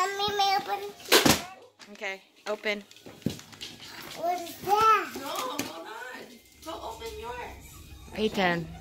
Mommy, may I open? Okay, open. What is that? No, hold on. Go open yours. Peyton.